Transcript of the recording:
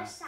我傻